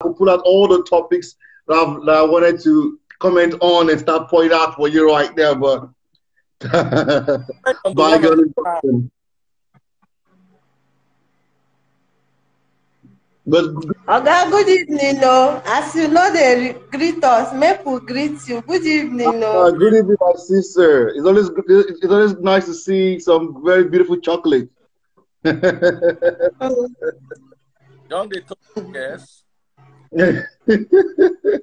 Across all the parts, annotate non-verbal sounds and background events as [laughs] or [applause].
could pull out all the topics that, I've, that I wanted to comment on and start pointing out for you right there, but [laughs] bygone But Oga, good evening, no. As you know, they greet us. Make we greet you. Good evening, no. uh, good evening, my sister. It's always good- it's always nice to see some very beautiful chocolate. [laughs] Don't they talk? Yes. [laughs]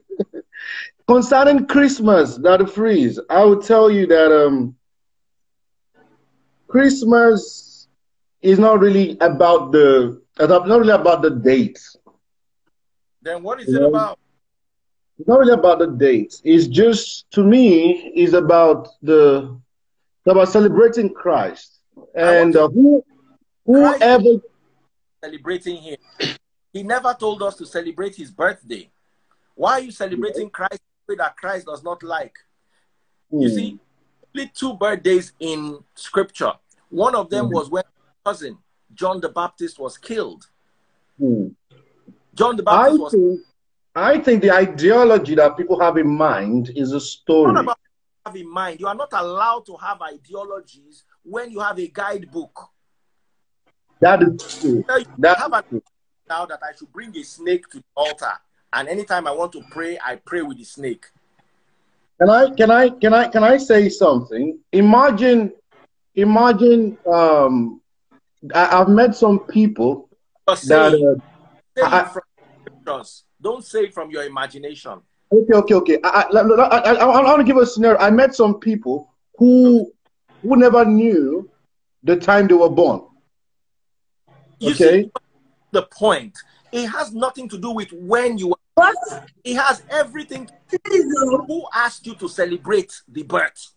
Concerning Christmas, Dr. Freeze, I would tell you that um, Christmas is not really about the it's not really about the date. Then what is it Yeah. about? It's not really about the dates. It's just to me is about the it's about celebrating Christ and uh, who whoever Celebrating him. He never told us to celebrate his birthday. Why are you celebrating Christ in a way that Christ does not like? You Hmm. see, only two birthdays in scripture. One of them Mhm. was when cousin John the Baptist was killed. Hmm. John the I Baptist was think I think the ideology that people have in mind is a story. not about have in mind. You are not allowed to have ideologies when you have a guidebook. That is true. You, That I have an now that I should bring a snake to the altar, and anytime I want to pray, I pray with the snake. Can I can I can I can I say something? Imagine imagine um I, I've met some people say, that uh, say I- from. Don't say it from your imagination. okay okay okay I, I, I, I, I want to give a scenario. I met some people who who never knew the time they were born. Okay. See the point. It has nothing to do with when you. What It has everything. is uh, Who asked you to celebrate the birth?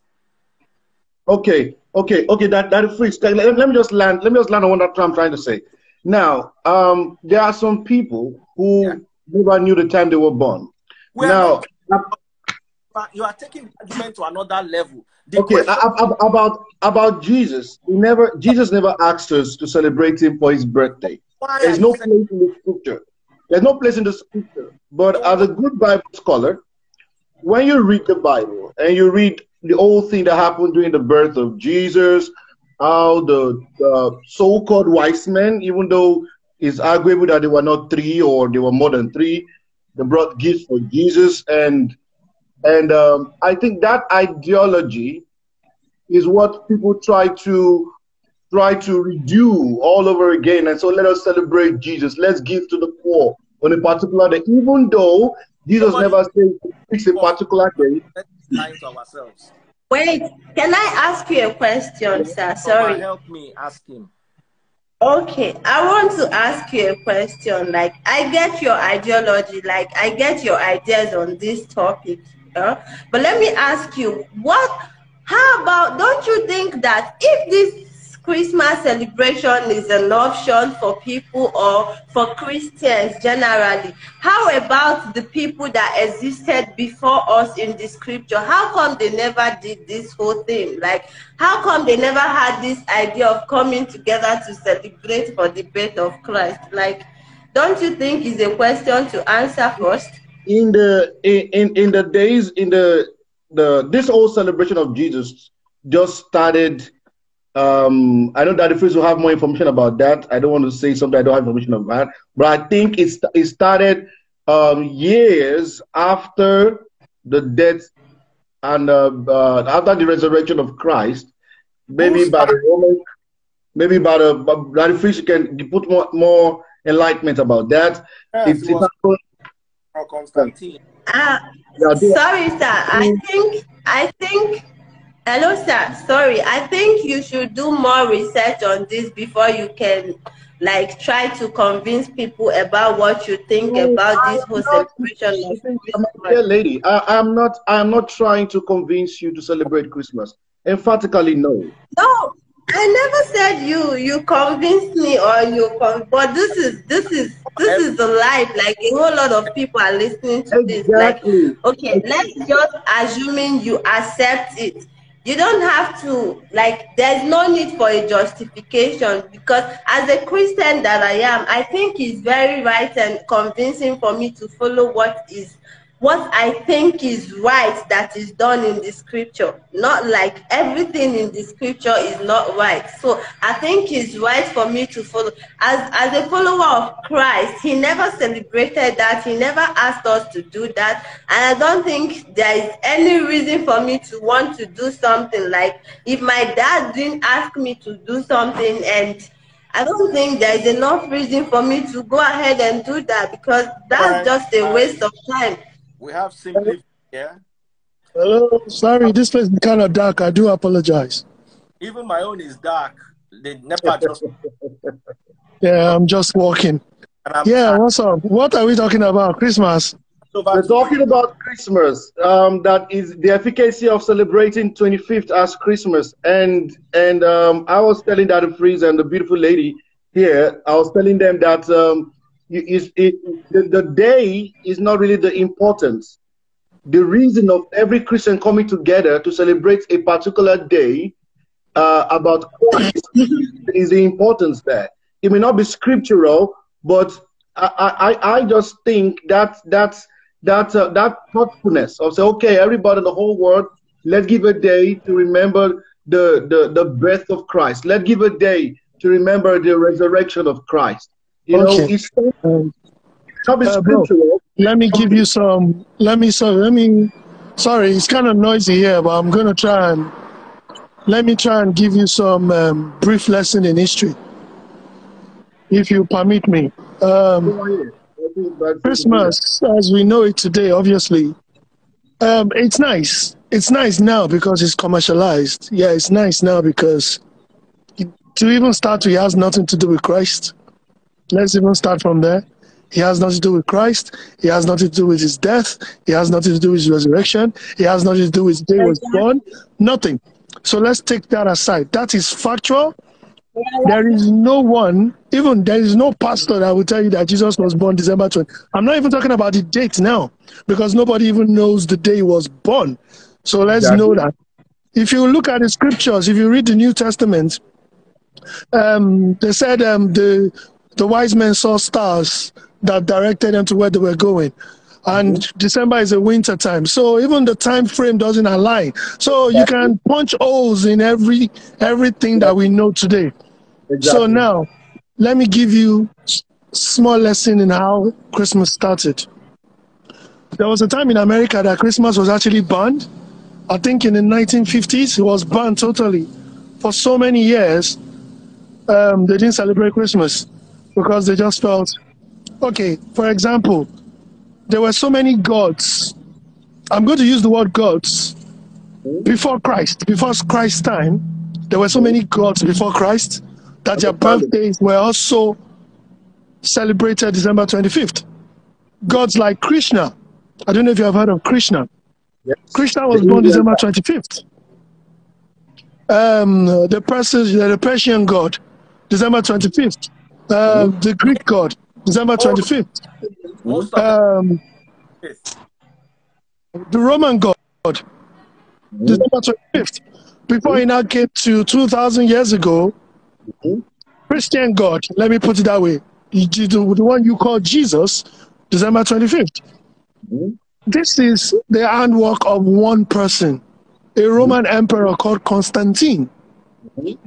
Okay, okay, okay. That that freaks. Let, let me just land. Let me just land on what I'm trying to say. Now, um, there are some people who Yeah. never knew the time they were born. We are now, not- you are taking the argument to another level. The okay, question- a- a- about about Jesus. He never Jesus never asked us to celebrate him for his birthday. There's no place in the scripture. There's no place in the scripture. But as a good Bible scholar, when you read the Bible and you read the whole thing that happened during the birth of Jesus, how the, the so-called wise men, even though it's arguable that they were not three or they were more than three, they brought gifts for Jesus, and and um, I think that ideology is what people try to try to redo all over again. And so let us celebrate Jesus. Let's give to the poor on a particular day, even though Jesus Somebody- never said to fix a particular day. Let's lie to ourselves. wait. Can I ask you a question, sir? Someone Sorry. help me ask him. Okay, I want to ask you a question. Like, I get your ideology, like, I get your ideas on this topic. Uh, but let me ask you, what, how about, don't you think that if this Christmas celebration is an option for people or for Christians generally, how about the people that existed before us in the scripture? How come they never did this whole thing? Like, how come they never had this idea of coming together to celebrate for the birth of Christ? Like, don't you think is a question to answer first? In the in, in, the days in the the this whole celebration of Jesus just started. Um, I know that the first will have more information about that. I don't want to say something I don't have information about, but I think it's it started um, years after the death and uh, uh, after the resurrection of Christ, maybe Who by the Roman, maybe by the by by the fish can put more more enlightenment about that. Yes, It's, it it's was not- Constantine. Uh, Yeah, sorry, sir. I think, I think, hello, sir. Sorry. I think you should do more research on this before you can, like, try to convince people about what you think about this whole celebration of I'm dear lady. I, I'm not. I'm not trying to convince you to celebrate Christmas. Emphatically, no. No, I never said you. You convinced me, or you. Con- but this is this is this is the life. Like a whole lot of people are listening to this. Like, Exactly. okay, let's just assuming you accept it. You don't have to like there's no need for a justification because as a christian that i am i think it's very right and convincing for me to follow what is what I think is right that is done in the scripture. Not like everything in the scripture is not right. So I think it's right for me to follow. As, as a follower of Christ, he never celebrated that. He never asked us to do that. And I don't think there is any reason for me to want to do something like if my dad didn't ask me to do something and I don't think there is enough reason for me to go ahead and do that because that's just a waste of time. We have simply here. Hello, sorry, this place is kind of dark. I do apologize. Even my own is dark. The NEPA just. [laughs] yeah, I'm just walking. Yeah, what's up? What are we talking about? Christmas. We're talking about Christmas. Um, that is the efficacy of celebrating 25th as Christmas. And and um, I was telling Daddy Freeze and the beautiful lady here, I was telling them that um, is the, the day is not really the importance. The reason of every Christian coming together to celebrate a particular day uh, about Christ is the importance there. It may not be scriptural, but I, I, I just think that that's that uh, that thoughtfulness of say, okay, everybody in the whole world, let's give a day to remember the, the, the birth of Christ. Let's give a day to remember the resurrection of Christ. You okay. know, it's, um, uh, bro, let me give you some. Let me so. Let me. Sorry, it's kind of noisy here, but I'm gonna try and let me try and give you some um, brief lesson in history, if you permit me. Um, Christmas, as we know it today, obviously, um, it's nice. It's nice now because it's commercialized. Yeah, it's nice now because to even start, it has nothing to do with Christ. Let's even start from there. He has nothing to do with Christ. He has nothing to do with his death. He has nothing to do with his resurrection. He has nothing to do with his day was born. Nothing. So let's take that aside. That is factual. There is no one, even there is no pastor that will tell you that Jesus was born December 20. I'm not even talking about the date now because nobody even knows the day he was born. So let's exactly. know that. If you look at the scriptures, if you read the New Testament, um, they said um, the the wise men saw stars that directed them to where they were going and mm-hmm. December is a winter time. So even the time frame doesn't align. So you can punch holes in every everything that we know today. Exactly. So now let me give you small lesson in how Christmas started. There was a time in America that Christmas was actually banned. I think in the 1950s it was banned totally. For so many years, um, they didn't celebrate Christmas because they just felt, okay, for example, there were so many gods. I'm going to use the word gods. Before Christ, before Christ's time, there were so many gods before Christ that their birthdays were also celebrated December 25th. Gods like Krishna. I don't know if you have heard of Krishna. Yes. Krishna was born December 25th. Um, the, Persian, the Persian god, December 25th. Uh, the Greek god, December 25th. Um, the Roman god, mm-hmm. December 25th. Before he now came to 2,000 years ago, mm-hmm. Christian God, let me put it that way, the, the one you call Jesus, December 25th. Mm-hmm. This is the handwork of one person, a Roman emperor called Constantine.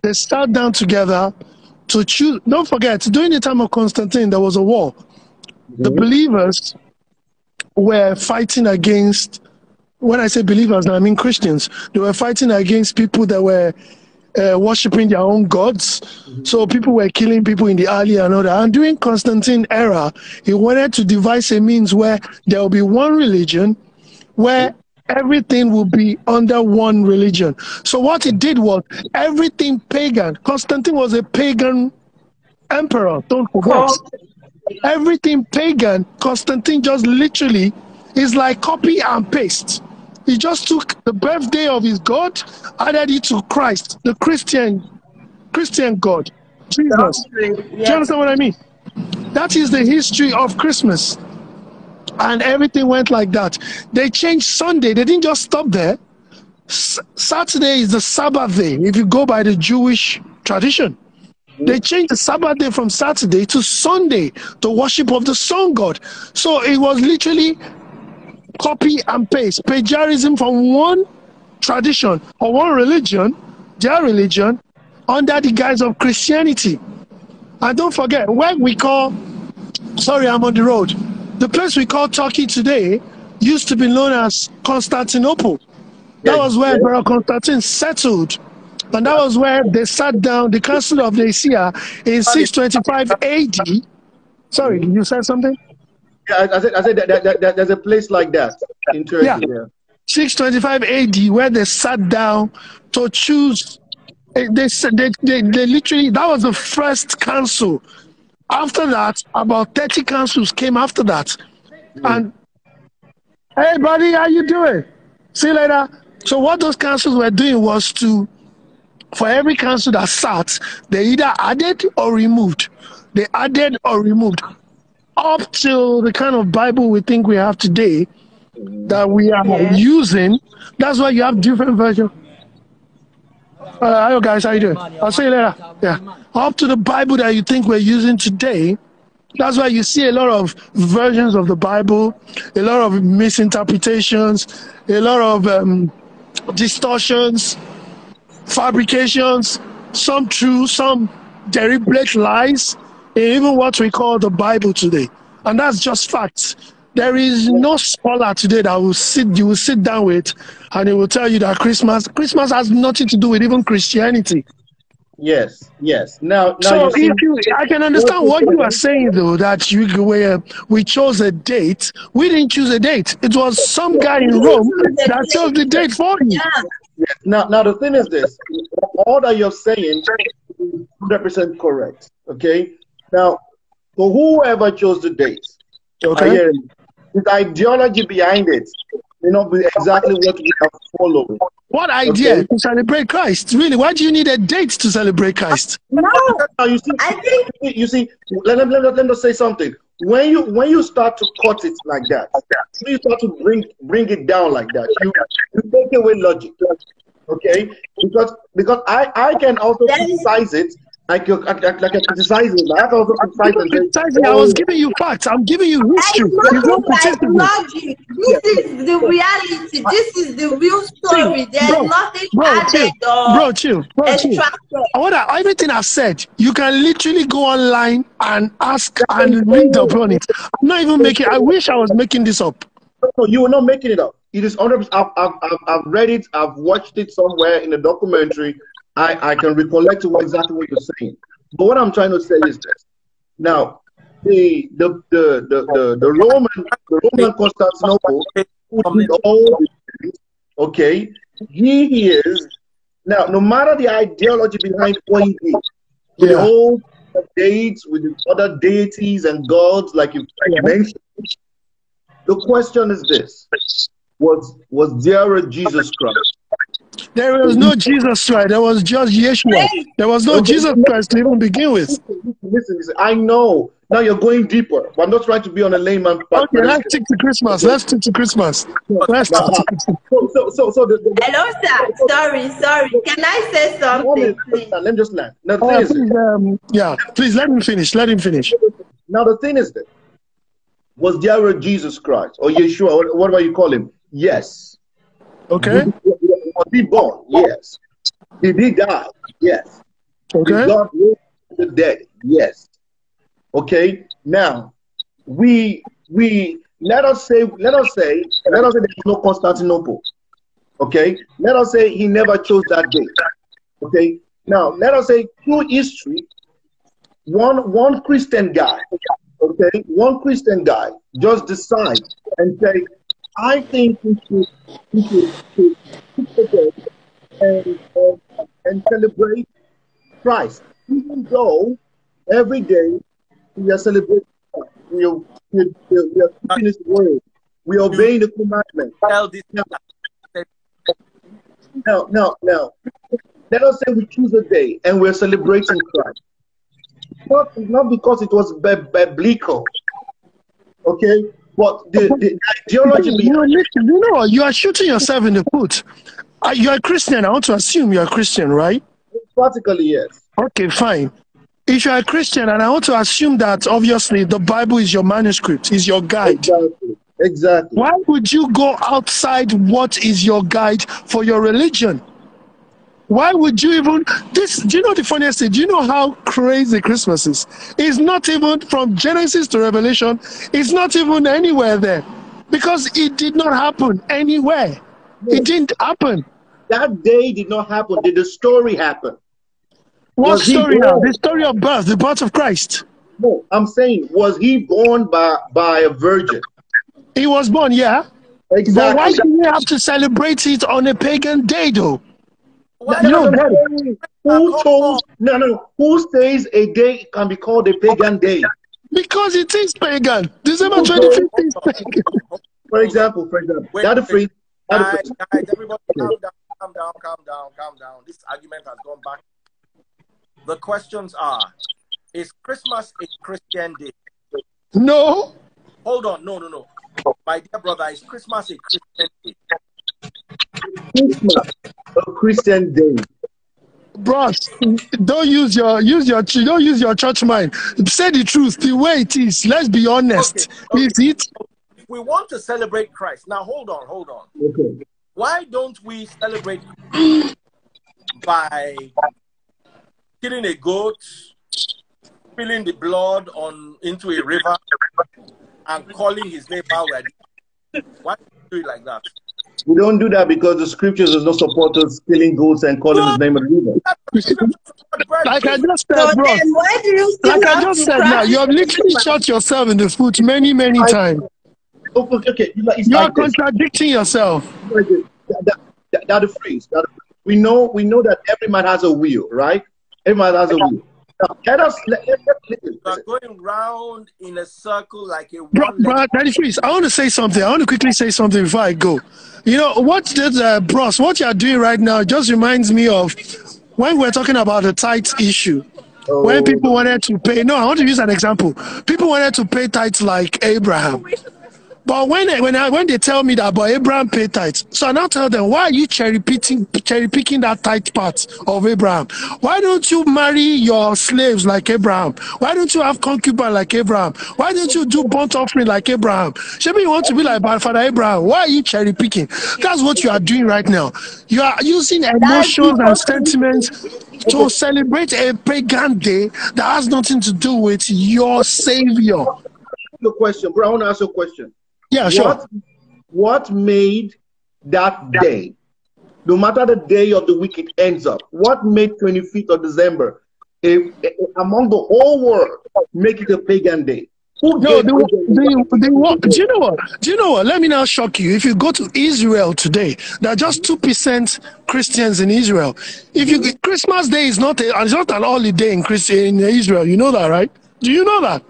They sat down together to choose. Don't forget, during the time of Constantine, there was a war. Mm-hmm. The believers were fighting against. When I say believers, I mean Christians. They were fighting against people that were uh, worshiping their own gods. Mm-hmm. So people were killing people in the alley and all that. And during Constantine era, he wanted to devise a means where there will be one religion, where everything will be under one religion. So what he did was everything pagan. Constantine was a pagan emperor. Don't forget. Everything pagan. Constantine just literally is like copy and paste. He just took the birthday of his God, added it to Christ, the Christian, Christian God, Jesus. Yeah. Do you understand what I mean? That is the history of Christmas and everything went like that. They changed Sunday. They didn't just stop there. S- Saturday is the Sabbath day. If you go by the Jewish tradition, they changed the Sabbath day from Saturday to Sunday, to worship of the sun god. So it was literally copy and paste, plagiarism from one tradition or one religion, their religion, under the guise of Christianity. And don't forget, when we call, sorry, I'm on the road, the place we call Turkey today used to be known as Constantinople. That was where Emperor Constantine settled. And that was where they sat down, the Council of Nicaea in 625 AD. Sorry, mm-hmm. you said something? Yeah, I, I said, I said that, that, that, that there's a place like that in Turkey. Yeah. Yeah. 625 AD, where they sat down to choose. They they, they, they literally that was the first council. After that, about 30 councils came after that. Hmm. And hey buddy, how you doing? See you later. So what those councils were doing was to for every council that sat, they either added or removed. They added or removed. Up till the kind of Bible we think we have today, hmm. that we are Yeah. using. That's why you have different versions. Uh, hello guys, how you doing? I'll see you later. Yeah. Up to the Bible that you think we're using today. That's why you see a lot of versions of the Bible, a lot of misinterpretations, a lot of um, distortions, fabrications, some true, some deliberate lies, even what we call the Bible today. And that's just facts. There is no scholar today that will sit you will sit down with and he will tell you that Christmas Christmas has nothing to do with even Christianity. Yes, yes. Now, now So you if you, I can understand what you are saying though that you were we chose a date. We didn't choose a date. It was some guy in Rome that chose the date for you. Yeah. now, now the thing is this: all that you're saying is 100 percent correct. Okay. Now, for whoever chose the date, Okay. Hear you. the ideology behind it may not be exactly what we have followed. What idea Okay. to celebrate Christ? Really? Why do you need a date to celebrate Christ? No, you see, I think you see, let, let, let, let me say something. When you when you start to cut it like that, when you start to bring bring it down like that, you you take away logic. Okay, because because I I can also That is- criticize it like you like, like like I criticize it. I can also criticize it. and I was giving you facts. I'm giving you history. it's You don't not like logic. This is the reality. This is the real story. There's bro, nothing Bro, chill. added or Bro, chill. Bro, chill. extracted. What I, everything I've said, you can literally go online and ask and read upon it. I'm not even making. I wish I was making this up. No, you were not making it up. It is 100. I've, I've, I've, I've read it. I've watched it somewhere in a documentary. I, I can recollect what exactly what you're saying. But what I'm trying to say is this. Now, the the the the, the, the Roman the Roman Constantinople who did all these things, okay, he is now no matter the ideology behind what he did, with the Yeah. whole dates with the other deities and gods, like you mentioned. The question is this: Was was there a Jesus Christ? There was no Jesus Christ. There was just Yeshua. There was no Jesus Christ to even begin with. Listen, listen, listen, I know. Now you're going deeper, but I'm not trying to be on a layman. Okay, let's stick to Christmas. Let's stick to Christmas. Let's stick to Christmas. So, so, so, so the, the, Hello, sir. Sorry, sorry. Can I say something, please? let me just land. Now the Oh, thing is, please, um, yeah, please let him finish. Let him finish. now the thing is that was there a Jesus Christ or Yeshua, or whatever you call him? Yes. Okay. Was he born? Yes. Did he die? Yes. Did Okay. God raise the dead? Yes. Okay. Now, we we let us say let us say let us say there is no Constantinople. Okay. Let us say he never chose that day. Okay. Now let us say through history, one one Christian guy, okay, one Christian guy just decide and say, I think we should we should, should pick the date and, and and celebrate Christ, even though every day we are celebrating Christ. We are, we are, we are keeping His word. We are obeying the. Tell this Now, now, now, let us say we choose a day and we're celebrating Christ. Not, not because it was biblical, okay? But the, the ideology You know, you know? You are shooting yourself in the foot. uh, you're a Christian. I want to assume you're a Christian, right? Practically, yes. Okay, fine. If you're a Christian, and I want to assume that obviously the Bible is your manuscript, is your guide. Exactly. Exactly. Why would you go outside what is your guide for your religion? Why would you even this? Do you know the funniest thing? Do you know how crazy Christmas is? It's not even from Genesis to Revelation. It's not even anywhere there, because it did not happen anywhere. It didn't happen. That day did not happen. Did the story happen? What Was story now? The story of birth, the birth of Christ. No, I'm saying, was he born by by a virgin? He was born, yeah. Exactly. But why do we have to celebrate it on a pagan day, though? Why No, not? no. Who told? No, no. Who says a day can be called a pagan day? Because it is pagan. December Okay. 25th is pagan. For example, for example, Wait, that the phrase. that Guys, phrase- guys, everybody calm down, calm down, calm down, calm down. This argument has gone back. The questions are Is Christmas a Christian day? No. Hold on, no, no, no. My dear brother, is Christmas a Christian day? Christmas, a Christian day. Bros, don't use your use your don't use your church mind. Say the truth, the way it is. Let's be honest. Okay, Is it? We want to celebrate Christ, now hold on, hold on. Okay. Why don't we celebrate by killing a goat, spilling the blood on into a river, and calling his name out? Why do we do it like that? We don't do that because the scriptures does not support us killing goats and calling his name a river. Like I just said, bros. then why do you Like I have just said now, you have literally shot yourself in the foot many, many times. Oh, okay, okay. It's You are like this. contradicting yourself. Like this. That, that, that, that the phrase. That, we know we know that every man has a will, right? Every man has a will. Now, let us let, let, let, listen, You are going round in a circle like a Bro, bro, Daddy Freeze, I want to say something. I want to quickly say something before I go. You know, what did, uh, bros, what you are doing right now just reminds me of when we're talking about the tithe issue. Oh, When people wanted to pay, no, I want to use an example. People wanted to pay tithes like Abraham. But when they, when I, when they tell me that about Abraham paid tithes, so I now tell them, why are you cherry picking cherry picking that tithe part of Abraham? Why don't you marry your slaves like Abraham? Why don't you have concubine like Abraham? Why don't you do burnt offering like Abraham? Maybe you want to be like my father Abraham. Why are you cherry picking? That's what you are doing right now. You are using emotions and sentiments to celebrate a pagan day that has nothing to do with your savior. your question, bro. I want to ask you a question. Yeah, sure. What what made that day, no matter the day of the week it ends up, what made 25th of December among the whole world make it a pagan day? Who No, they, they, they, do you know what? Do you know what? Let me now shock you. If you go to Israel today, there are just two percent Christians in Israel. If you Christmas Day is not a, it's not an holiday in Christ, in Israel. You know that, right? Do you know that?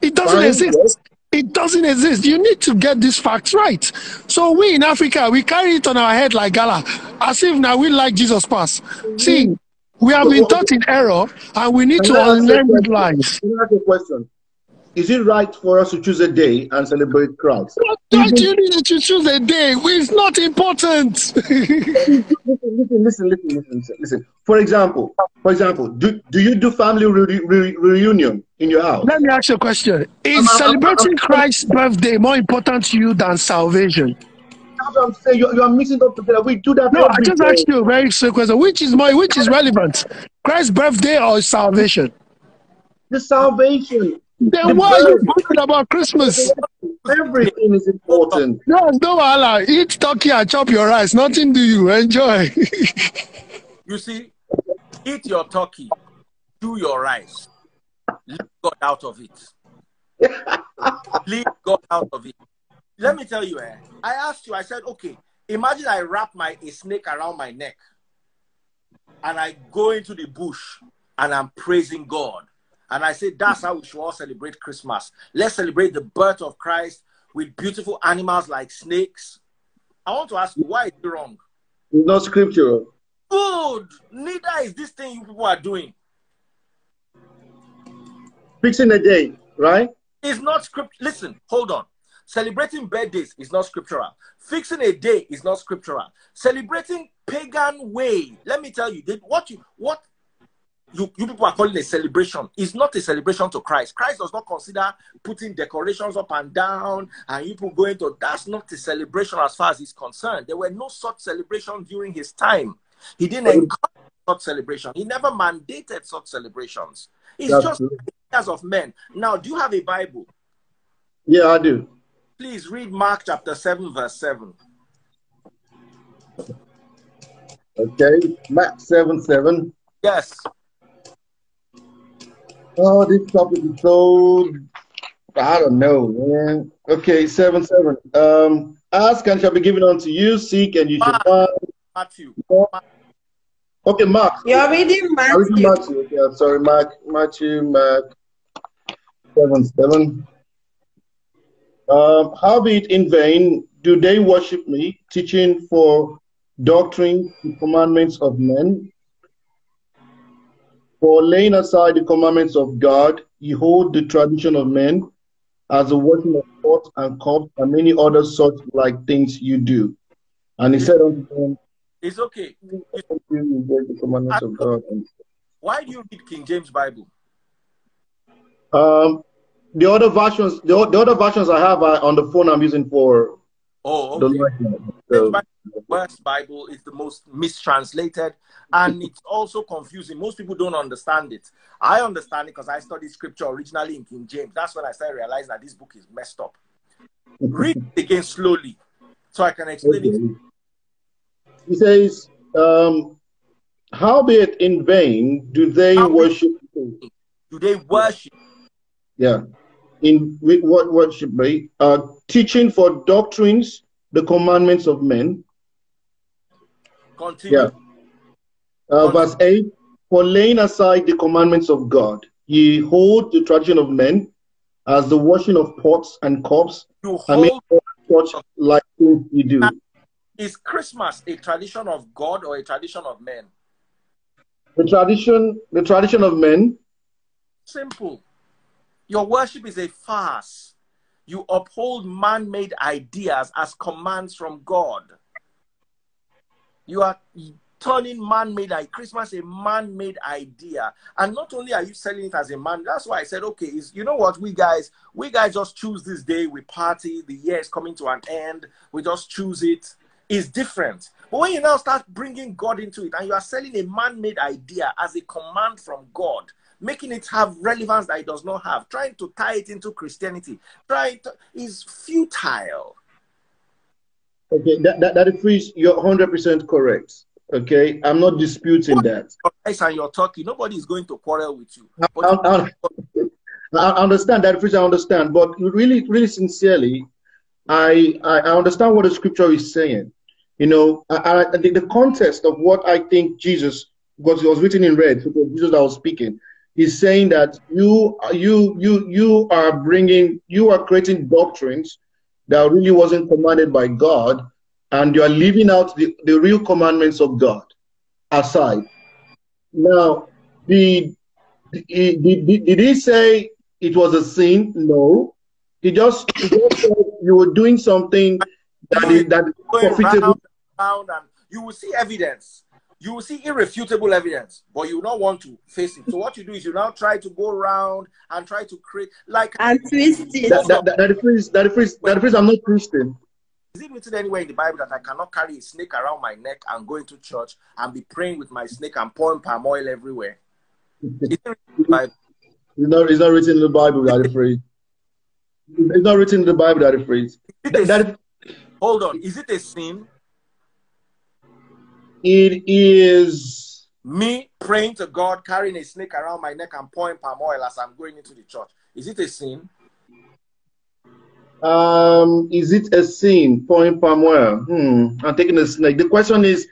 It doesn't Fine, exist. It doesn't exist. You need to get these facts right. So we in Africa, we carry it on our head like gala, as if now we like Jesus pass. See, we have been taught in error, and we need to Can I ask you a unlearn these lies. Can I ask a question? Is it right for us to choose a day and celebrate Christ? Why do you need to choose a day? It's not important. listen, listen, listen, listen, listen. For example, for example, do, do you do family re- re- reunion in your house? Let me ask you a question. Is celebrating Christ's birthday more important to you than salvation? That's what I'm saying. You, you are mixing up together. We do that No, I just day. asked you a very simple question. Which is more, which is relevant? Christ's birthday or salvation? The salvation. Then The why are you birth. talking about Christmas? Everything is important. No, no, Allah. Eat turkey and chop your rice. Nothing do you. Enjoy. [laughs] You see, eat your turkey, do your rice, leave God out of it. [laughs] leave God out of it. Let me tell you, eh, I asked you, I said, okay, imagine I wrap my a snake around my neck and I go into the bush and I'm praising God. And I say, that's how we should all celebrate Christmas. Let's celebrate the birth of Christ with beautiful animals like snakes. I want to ask you, why is it wrong? It's not scriptural. Good. Neither is this thing you people are doing. Fixing a day, right? It's not script. Listen, hold on. Celebrating birthdays is not scriptural. Fixing a day is not scriptural. Celebrating pagan way. Let me tell you, what you what you, you people are calling a celebration is not a celebration to Christ. Christ does not consider putting decorations up and down and people going to that's not a celebration as far as he's concerned. There were no such celebrations during his time. He didn't encourage such celebration. He never mandated such celebrations. It's that's just ideas of men. Now, do you have a Bible? Yeah, I do. Please read Mark chapter 7, verse 7. Okay, Mark 7 7. Yes. Oh, this topic is so I don't know, man. Okay, seven seven. Um, ask and shall be given unto you. Seek and you shall find. Matthew. Okay, Mark. You're reading Matthew. reading Matthew. Okay, I'm sorry, Mark. Matthew, Mark. Seven seven. Um, howbeit in vain do they worship me, teaching for doctrine the commandments of men. For laying aside the commandments of God, you hold the tradition of men as the working of pots and cups and many other such like things you do. And he said unto them, It's okay. the commandments of God. Why do you read King James Bible? Um, the other versions, the, the other versions I have are on the phone I'm using for oh, okay. the so, worst Bible is the most mistranslated and it's also confusing. Most people don't understand it. I understand it because I studied scripture originally in King James. That's when I started realizing that this book is messed up. [laughs] Read it again slowly so I can explain okay. it. He says, um, Howbeit in vain do they How worship? Do they worship? Yeah. In what worship me? Uh, teaching for doctrines, the commandments of men. Continue. Yeah. Uh, verse 8 For laying aside the commandments of God, ye hold the tradition of men as the washing of pots and cups. You hold such like things you do. Is Christmas a tradition of God or a tradition of men? The tradition, the tradition of men. Simple. Your worship is a farce. You uphold man-made ideas as commands from God. You are turning man-made like Christmas a man-made idea. And not only are you selling it as a man, that's why I said, okay, is you know what, we guys, we guys just choose this day, we party, the year is coming to an end, we just choose it. It's different. But when you now start bringing God into it and you are selling a man-made idea as a command from God, making it have relevance that it does not have, trying to tie it into Christianity, trying to, is futile. Okay, that, that, that is you're 100% correct. Okay, I'm not disputing that. Rice and your turkey, nobody is going to quarrel with you. I, I, I, understand that, I understand, but really, really sincerely, I, I understand what the scripture is saying. You know, I, I think the context of what I think Jesus, because it was written in red, Jesus that was speaking, is saying that you, you, you, you are bringing, you are creating doctrines that really wasn't commanded by God, and you are leaving out the, the real commandments of God aside. Now, did, did, he say it was a sin? No. He just, he just said you were doing something that is that is profitable. Round, and you will see evidence. You will see irrefutable evidence, but you will not want to face it. So what you do is you now try to go around and try to create like and twist it. That, that, that, that, that, phrase, that, phrase, that phrase, I'm not Christian. Is it written anywhere in the Bible that I cannot carry a snake around my neck and go into church and be praying with my snake and pouring palm oil everywhere? Is it written in the Bible? It's not, it's not written in the Bible that phrase. It's not written in the Bible that phrase. That, that, hold on. Is it a sin? It is. Me praying to God, carrying a snake around my neck and pouring palm oil as I'm going into the church. Is it a sin? Um, is it a sin? Point Palmuel. Hmm. I'm taking a snake. The question is,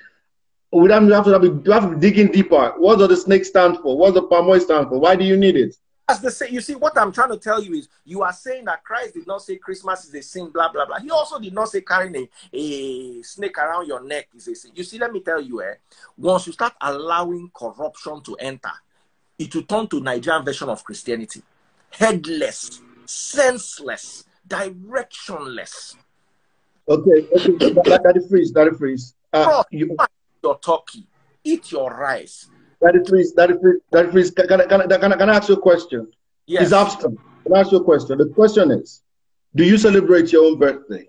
we have to have, to have to be digging deeper. What does the snake stand for? What does the palm oil stand for? Why do you need it? As the say, you see, what I'm trying to tell you is, you are saying that Christ did not say Christmas is a sin, blah blah blah. He also did not say carrying a, a snake around your neck is a sin. You see, let me tell you, eh, once you start allowing corruption to enter, it will turn to Nigerian version of Christianity, headless, senseless directionless. Okay, okay. that, that is freeze. That is freeze. Uh, you, your turkey, eat your rice. That is freeze. That is freeze. That is freeze. Can, can, I- can, I- can, I- can I ask you a question? Yes. It's abstract. Can I ask you a question? The question is, do you celebrate your own birthday?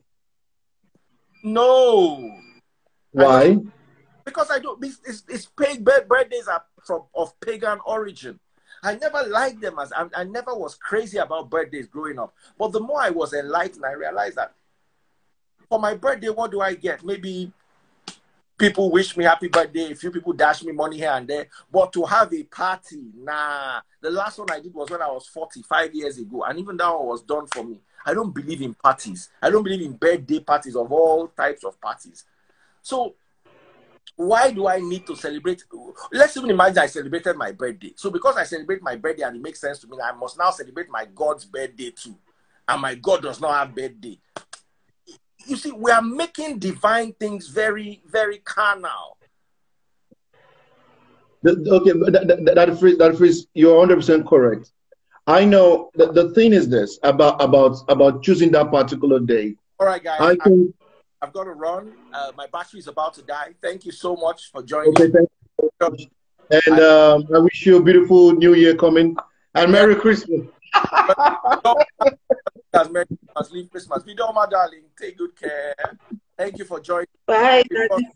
No. Why? because I don't. It's, it's, it's pag, birthdays are from of pagan origin. I never liked them as I, I never was crazy about birthdays growing up. But the more I was enlightened, I realized that for my birthday, what do I get? Maybe people wish me happy birthday. A few people dash me money here and there. But to have a party, nah. The last one I did was when I was 45 years ago, and even that one was done for me. I don't believe in parties. I don't believe in birthday parties of all types of parties. So why do I need to celebrate? Let's even imagine I celebrated my birthday. So because I celebrate my birthday and it makes sense to me, I must now celebrate my God's birthday too. And my God does not have birthday. You see, we are making divine things very, very carnal. Okay, that, that, that phrase, that phrase, you're 100 percent correct. I know the, the thing is this about about about choosing that particular day. All right, guys, I I, think I've got to run. Uh, my battery is about to die. Thank you so much for joining. okay, thank you. And um, I wish you a beautiful New Year coming and Merry Christmas. As Merry Christmas, leave Christmas. Video, my darling. Take good care. Thank you for joining. Bye,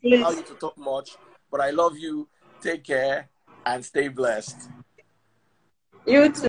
allow you to talk much, but I love you. Take care and stay blessed. You too.